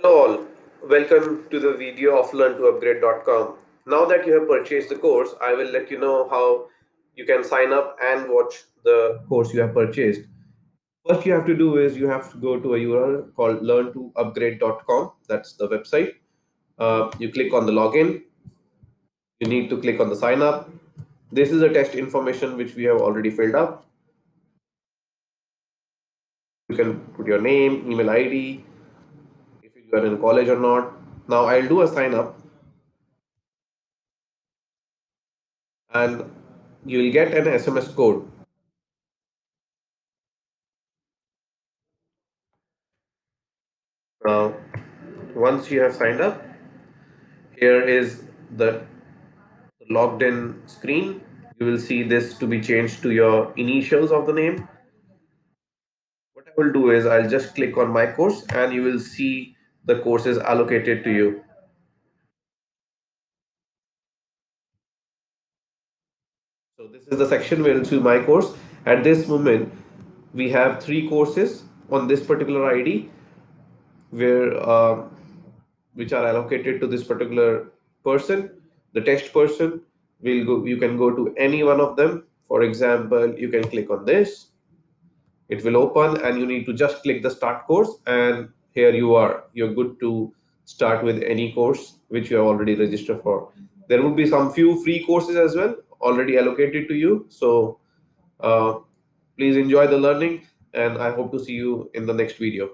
Hello all, welcome to the video of learntoupgrade.com. Now that you have purchased the course, I will let you know how you can sign up and watch the course you have purchased. First you have to do is you have to go to a URL called learntoupgrade.com. That's the website. Uh, you click on the login. You need to click on the sign up. This is the test information which we have already filled up. You can put your name, email ID, you are in college or not. Now I'll do a sign up and you will get an SMS code. Now, once you have signed up, here is the logged in screen. You will see this to be changed to your initials of the name What I will do is I'll just click on my course and you will see the courses allocated to you. So this is the section where it's my course. At this moment, we have three courses on this particular ID where uh, which are allocated to this particular person. The test person will go, you can go to any one of them. For example, you can click on this it will open and you need to just click the start course and here you are. You're good to start with any course which you have already registered for. There will be some few free courses as well already allocated to you. So uh, please enjoy the learning and i hope to see you in the next video